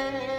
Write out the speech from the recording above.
Yeah.